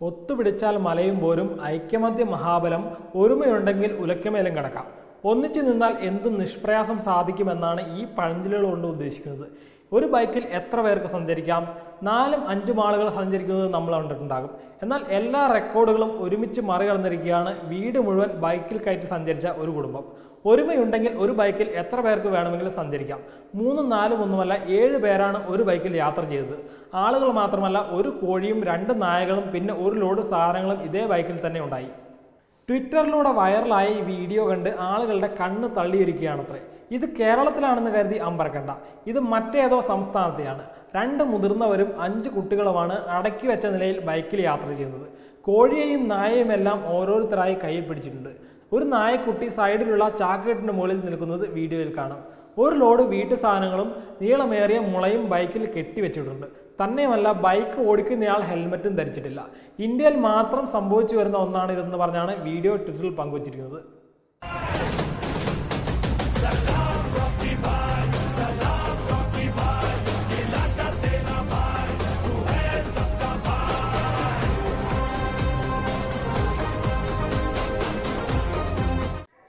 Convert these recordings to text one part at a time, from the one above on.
ഒത്തുപിടിച്ചാൽ മലയും പോരും ഐക്യമത്യ മഹാബലം ഒരുമയുണ്ടെങ്കിൽ ഉലക്കമേലും കിടക്കാം. ഒന്നിച്ചു നിന്നാൽ എന്തും നിഷ്പ്രയാസം സാധിക്കുമെന്നാണ് ഈ പഴഞ്ചൊല്ലുകൾ കൊണ്ട് ഉദ്ദേശിക്കുന്നത്. ഒരു ബൈക്കിൽ എത്ര പേർക്ക് സഞ്ചരിക്കാം? നാലും അഞ്ചും ആളുകൾ സഞ്ചരിക്കുന്നത് നമ്മൾ കണ്ടിട്ടുണ്ടാകും. എന്നാൽ എല്ലാ റെക്കോർഡുകളും ഒരുമിച്ച് മറികടന്നിരിക്കുകയാണ് വീട് മുഴുവൻ ബൈക്കിൽ കയറ്റി സഞ്ചരിച്ച ഒരു കുടുംബം. ഒരുമയുണ്ടെങ്കിൽ ഒരു ബൈക്കിൽ എത്ര പേർക്ക് വേണമെങ്കിലും സഞ്ചരിക്കാം? മൂന്നും നാലും ഒന്നുമല്ല ഏഴ് പേരാണ് ഒരു ബൈക്കിൽ യാത്ര ചെയ്തത്. ആളുകൾ മാത്രമല്ല ഒരു കോഴിയും രണ്ട് നായകളും പിന്നെ ഒരു ലോഡ് സാധനങ്ങളും ഇതേ ബൈക്കിൽ തന്നെ ഉണ്ടായി. ട്വിറ്ററിലൂടെ വൈറലായ ഈ വീഡിയോ കണ്ട് ആളുകളുടെ കണ്ണ് തള്ളിയിരിക്കുകയാണത്രേ. ഇത് കേരളത്തിലാണെന്ന് കരുതി അമ്പരക്കണ്ട. ഇത് മറ്റേതോ സംസ്ഥാനത്തെയാണ്. രണ്ട് മുതിർന്നവരും അഞ്ച് കുട്ടികളുമാണ് അടക്കി വെച്ച നിലയിൽ ബൈക്കിൽ യാത്ര ചെയ്യുന്നത്. കോഴിയെയും നായയും എല്ലാം ഓരോരുത്തരായി കയ്യിൽ പിടിച്ചിട്ടുണ്ട്. ഒരു നായക്കുട്ടി സൈഡിലുള്ള ചാക്കേട്ടിന് മുകളിൽ നിൽക്കുന്നത് വീഡിയോയിൽ കാണാം. ഒരു ലോഡ് വീട്ടു സാധനങ്ങളും നീളമേറിയ മുളയും ബൈക്കിൽ കെട്ടിവെച്ചിട്ടുണ്ട് തന്നെയുമല്ല ബൈക്ക് ഓടിക്കുന്നയാൾ ഹെൽമറ്റും ധരിച്ചിട്ടില്ല. ഇന്ത്യയിൽ മാത്രം സംഭവിച്ചു വരുന്ന ഒന്നാണ് ഇതെന്ന് പറഞ്ഞാണ് വീഡിയോ ട്വിറ്ററിൽ പങ്കുവച്ചിരിക്കുന്നത്.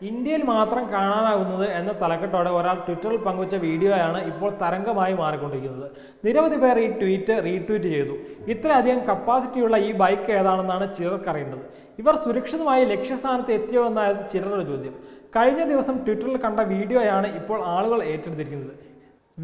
ഇന്ത്യയിൽ മാത്രം കാണാനാകുന്നത് എന്ന തലക്കെട്ടോടെ ഒരാൾ ട്വിറ്ററിൽ പങ്കുവച്ച വീഡിയോയാണ് ഇപ്പോൾ തരംഗമായി മാറിക്കൊണ്ടിരിക്കുന്നത്. നിരവധി പേർ ഈ ട്വീറ്റ് റീട്വീറ്റ് ചെയ്തു. ഇത്രയധികം കപ്പാസിറ്റിയുള്ള ഈ ബൈക്ക് ഏതാണെന്നാണ് ചിലർക്കറിയേണ്ടത് ഇവർ സുരക്ഷിതമായി ലക്ഷ്യസ്ഥാനത്ത് എത്തിയോ എന്നായിരുന്നു ചിലരുടെ ചോദ്യം. കഴിഞ്ഞ ദിവസം ട്വിറ്ററിൽ കണ്ട വീഡിയോയാണ് ഇപ്പോൾ ആളുകൾ ഏറ്റെടുത്തിരിക്കുന്നത്.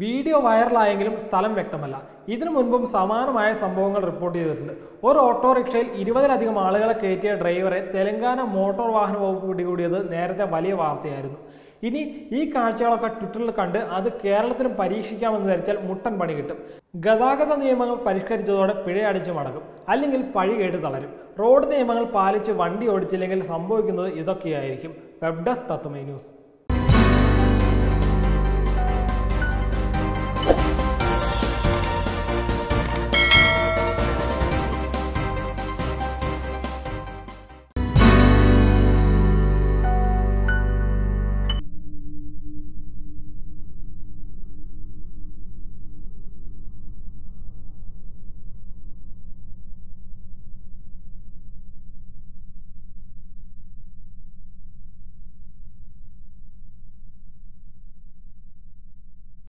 വീഡിയോ വൈറലായെങ്കിലും സ്ഥലം വ്യക്തമല്ല. ഇതിനു മുൻപും സമാനമായ സംഭവങ്ങൾ റിപ്പോർട്ട് ചെയ്തിട്ടുണ്ട്. ഒരു ഓട്ടോറിക്ഷയിൽ ഇരുപതിലധികം ആളുകളെ കയറ്റിയ ഡ്രൈവറെ തെലങ്കാന മോട്ടോർ വാഹന വകുപ്പ് പിടികൂടിയത് നേരത്തെ വലിയ വാർത്തയായിരുന്നു. ഇനി ഈ കാഴ്ചകളൊക്കെ ട്വിറ്ററിൽ കണ്ട് അത് കേരളത്തിലും പരീക്ഷിക്കാമെന്ന് ധരിച്ചാൽ മുട്ടൻ പണി കിട്ടും. ഗതാഗത നിയമങ്ങൾ പരിഷ്കരിച്ചതോടെ പിഴയടിച്ച് മടക്കും അല്ലെങ്കിൽ പഴി കേട്ട് തളരും. റോഡ് നിയമങ്ങൾ പാലിച്ച് വണ്ടി ഓടിച്ചില്ലെങ്കിൽ സംഭവിക്കുന്നത് ഇതൊക്കെയായിരിക്കും. Web desk Tatwamayi news.